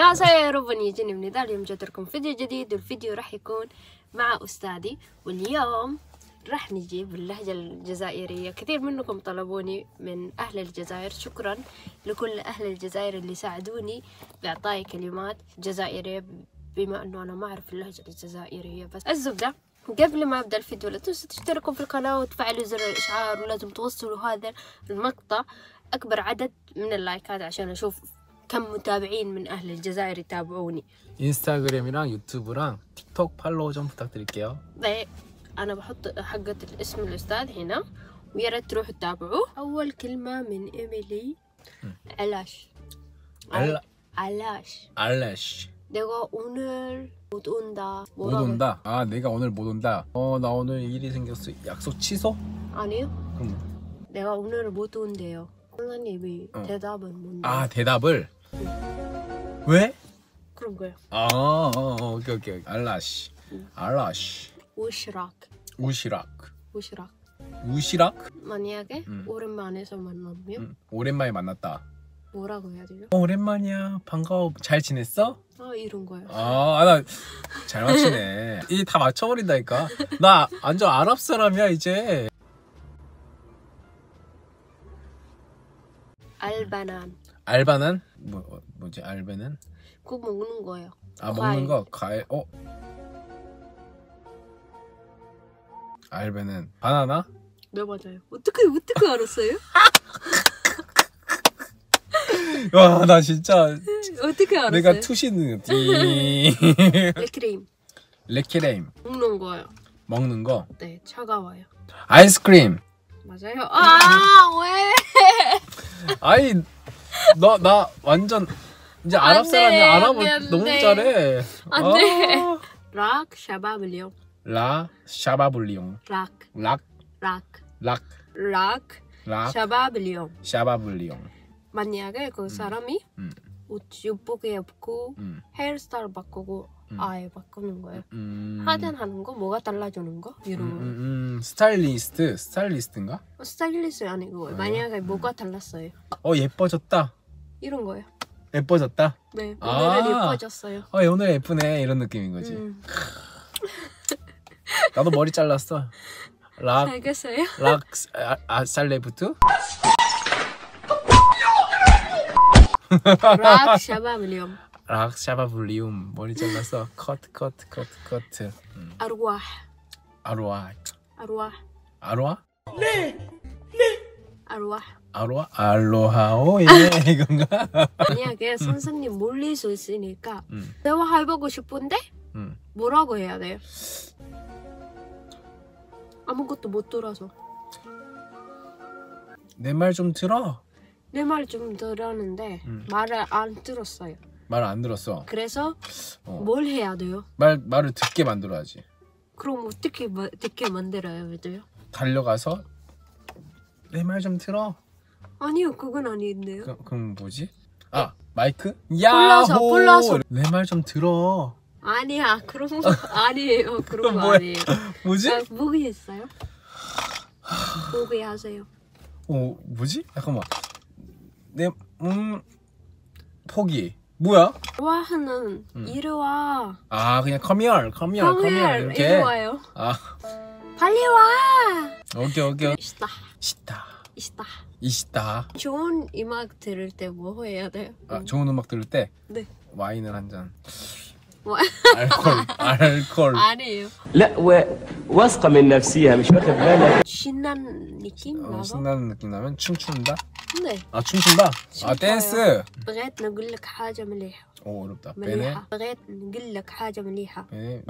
يا روبن يجيني من اليوم جاتركم فيديو جديد والفيديو راح يكون مع أستاذي. واليوم راح نجيب اللهجة الجزائرية. كثير منكم طلبوني من أهل الجزائر. شكرا لكل أهل الجزائر اللي ساعدوني بإعطائي كلمات جزائرية بما أنه أنا ما أعرف اللهجة الجزائرية. بس الزبدة قبل ما أبدأ الفيديو لا تنسوا تشتركوا في القناة وتفعلوا زر الإشعار ولازم توصلوا هذا المقطع. أكبر عدد من اللايكات عشان أشوف كم متابعين من أهل الجزائر يتابعوني 인스타그램이랑 유튜브랑 틱톡 팔로우 좀 부탁드릴게요. 네 أنا بحط حقة الاسم الأستاذ هنا ويا ريت تروحوا تتابعوه أول كلمة من إيميلي علاش 알라 علاش 알래쉬 내가 오늘 못 온다 못 뭐라고 온다. 아 내가 오늘 못 온다. 어 나 오늘 일이 생겼어. 약속 취소? 아니요 그럼 내가 오늘 못 온대요 선생님이 어. 대답은 뭔데 아 대답을 왜? 그런 거예요 아 어, 어, 오케이 오케이 알라시 알라시 오시락 우시락 오시락 우시락? 만약에 음. 오랜만에서 만나면 응. 오랜만에 만났다. 뭐라고 해야 되죠? 어, 오랜만이야. 반가워. 잘 지냈어? 아 이런 거예요 아, 나 잘 맞추네. 이 다 맞춰버린다니까. 나 완전 아랍 사람이야 이제. 알바난 알바는 뭐 어, 뭐지? 알바는 그거 먹는 거예요 아 과일. 먹는 거 과일. 어? 알바는 바나나? 네 맞아요 어떻게 어떻게 알았어요? 와 나 진짜 어떻게 알았어요? 내가 투시는 레크림 레키레임 먹는 거예요 먹는 거 네 차가워요 아이스크림 맞아요 아 왜? 아니 너나 완전 이제 안 아랍 돼, 아랍어 돼, 안 너무 돼. 잘해. 안 돼. 아. 락 샤바블리옹. 라 샤바블리옹. 락. 락. 락. 락, 락 락, 샤바블리옹. 샤바블리옹. 만약에 그 사람이 음. 옷 예쁘게 입고 음, 헤어스타일 바꾸고 음. 아예 바꾸는 거예요 음, 하든하는 거 뭐가 달라지는 거 음, 이런 음, 거 음, 스타일리스트, 스타일리스트인가? 어, 스타일리스트 아니고 만약에 뭐가 달랐어요 어 예뻐졌다, 이런 거예요 예뻐졌다. 네 아. 오늘은 예뻐졌어요 어 오늘 예쁘네 이런 느낌인 거지. 음. 나도 머리 잘랐어. 락, 알겠어요? 락, 아, 아 살레부트? 락 샤바블리옹 락, 샤바블리움 머리 잘랐어. 컷, 컷, 컷, 컷. 음. 아르와 아로아, 아르와 아로아? 아르와 아로아? 알로하오 예 이건가? 만약에 선생님 몰릴 수 있으니까 음, 대화해보고 싶은데 음. 뭐라고 해야 돼요? 아무것도 못 들어서 내 말 좀 들어. 내 말 좀 들었는데 음. 말을 안 들었어요. 말 안 들었어. 그래서 어. 뭘 해야 돼요? 말 말을 듣게 만들어야지. 그럼 어떻게 마- 듣게 만들어야 돼요? 달려가서 내 말 좀 들어. 아니요, 그건 아닌데요. 그, 그럼 뭐지? 아 마이크? 불러서, 야호! 불러서. 내 말 좀 들어. 아니야, 그런 거 아니에요. 그런 거 뭐야? 아니에요. 뭐지? 아, 포기했어요? 포기하세요. 어 뭐지? 잠깐만. 내 음 포기. 뭐야? 좋아하는 음. 이리 와. 아 그냥 커미얼 커미얼 이리 이렇게. 와요. 아 빨리 와. 오케이 오케이. 있다, 시다 있다. 이시다. 좋은 음악 들을 때 뭐 해야 돼요? 아 좋은 음악 들을 때 네. 와인을 한 잔. 와- 알콜 알콜. 아니에요. لا وواثقه من نفسها مش واخد بالك 신난 느낌 어, 나서? 신나는 느낌 나면 춤춘다. 네. 아 춤춘다. 아 춤춰요. 댄스. بغيت نقول لك حاجة مليحة 오 어렵다. 베네. مليحة بغيت نقول لك حاجة مليحة 베네.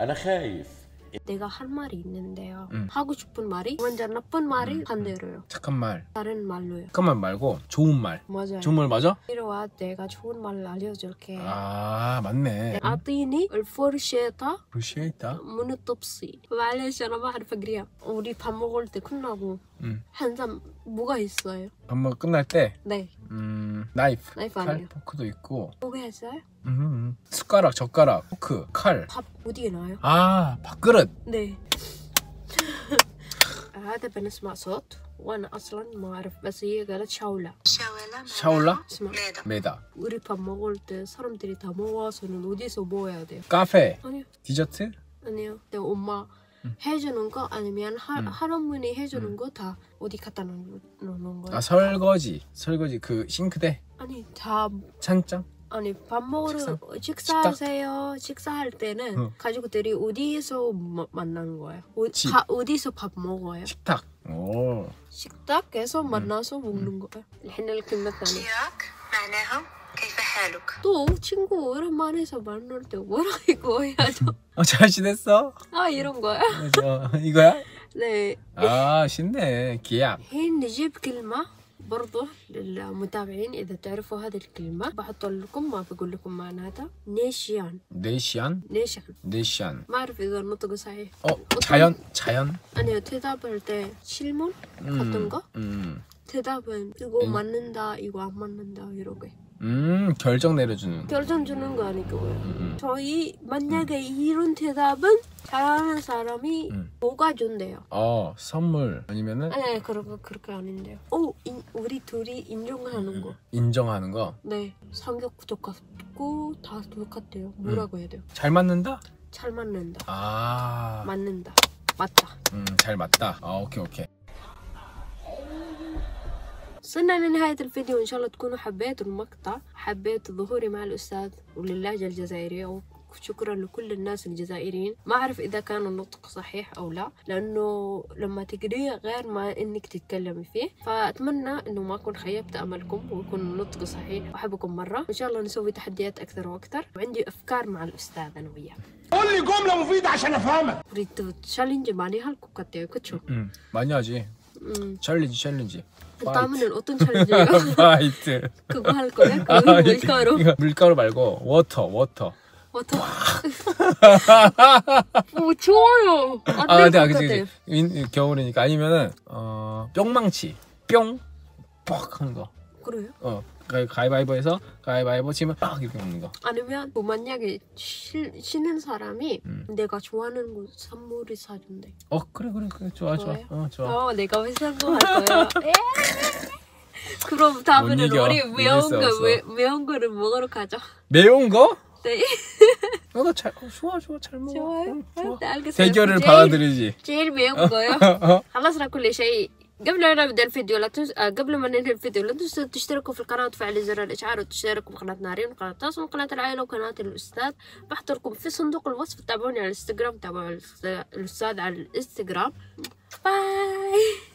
انا خايف 내가 할 말이 있는데요 음. 하고 싶은 말이 먼저 나쁜 말이 반대로요 착한 말. 다른 말로요 착한 말 말고 좋은 말. 맞아요 좋은 말 맞아? 이리 와 내가 좋은 말 알려줄게 아 맞네. أعطيني الفرشاة 루시에이다. من الطبسي معلش أنا ما أعرف أقريها 우리 밥 먹을 때 끝나고 음. 한잔 뭐가 있어요? 밥 먹 끝날 때 네 음, 나이프, 나이프 칼, 아니에요. 포크도 있고 뭐가 있어요? 음, 음. 숟가락, 젓가락, 포크, 칼. 밥 어디에 놔요? 아 밥그릇. 네 هذا بنسمع صوت وانا اصلا ما اعرف بس هي قالت شاولة شاولة 샤올라? اسمع ميدا 메다. 우리 밥 먹을 때 사람들이 다 모아서는 어디서 모아야 돼요? 카페. 아니요 디저트? 아니요 내 엄마 해주는 거 아니면 하, 음. 할아버니 해주는 거 다 어디 갖다 놓- 놓는 거예요? 아 설거지. 설거지 그 싱크대. 아니 다 찬장. 아니 밥 먹으러 식사? 식사하세요. 식사할 때는 응. 가족들이 어디서 마- 만나는 거예요? 어, 집. 가, 어디서 밥 먹어요? 식탁. 오. 식탁에서 만나서 먹는 거예요. الحين الكلمة الثانية كياك معناها كيف حالك 또 친구 오랜만에서 만날 때 뭐라 이거 해야죠? 어, 잘 지냈어? 아 이런 거야? 어, 이거야? 네. 아 쉽네. 기약. الحين نجيب كلمة برضو للمتابعين إذا تعرفوا هذه الكلمة بحط لكم ما بقول لكم معناتها نيشيان 네시안. نيشان 네시안. ما أعرف إذا النطق صحيح 어 자연 자연. 아니요 대답할 때 실문 같은 거 음. 대답은 이거 음. 맞는다 이거 안 맞는다 이러게 음 결정 내려주는. 결정 주는 거 아니고요 음, 저희 만약에 이런 대답은 잘하는 사람이 음. 뭐가 준대요 어 선물 아니면은 아니 아니 그렇게 그렇게 아닌데요 오 인, 우리 둘이 인정하는 음. 거 인정하는 거. 네 성격 똑같고 다 똑같대요 뭐라고 해야 돼요 잘 맞는다? 잘 맞는다 아. 맞는다 맞다 음, 잘 맞다. 아, 오케이, 오케이. وصلنا لنهاية الفيديو إن شاء الله تكونوا حبيتوا المقطع حبيتوا ظهوري مع الأستاذ وللهجة الجزائرية وشكرا لكل الناس الجزائريين ما أعرف إذا كان النطق صحيح أو لا لأنه لما تقريه غير ما إنك تتكلمي فيه فأتمنى إنه ما أكون خيبت أملكم ويكون النطق صحيح وأحبكم مرة إن شاء الله نسوي تحديات أكثر وأكثر وعندي أفكار مع الأستاذ أنا وياه قول لي جملة مفيدة عشان أفهمك 우리 챌린지 많이 할 것 같아요 그쵸? 음, 많이 하지. 음, 챌린지, 챌린지. 다음에는 어떤 챌린지예요? 파이트. 그거 할 거예요? 그 아? 이거 물가루 말고 워터, 워터. 어떡 오 좋아요 아, 안될 네, 것 그치, 같아요 그치. 인- 겨울이니까 아니면은 어 뿅망치, 뿅, 뻑 하는 거. 그래요? 어, 그러니까 가위바위보 해서 가위바위보 치면 빡 이렇게 먹는 거. 아니면 뭐 만약에 쉬, 쉬는 사람이 음. 내가 좋아하는 거 선물을 사준대. 어 그래 그래 그래. 좋아 좋아. 어 좋아. 어 내가 왜 산 거 할 거야 예. 그럼 다음에는 우리 매운 거 매, 매운 거를 먹으러 가죠. 매운 거? 네. 어, 너가 잘 어, 좋아 좋아. 잘 먹어. 좋아요? 응, 좋아. 아, 네, 알겠어요. 대결을 제일, 받아들이지. 제일 매운 어, 거요? 하나스라쿨레 셰이. قبل لا نبدا الفيديو لا تنس... آه، قبل ما ننهي الفيديو لا تنسوا تشتركوا في القناة وتفعلوا زر الإشعار وتشتركوا في قناة نارين وقناة تواصل وقناة العائلة وقناة الأستاذ. بحط لكم في صندوق الوصف تابعوني على الإنستغرام تابعوا الأستاذ على الإنستغرام. باي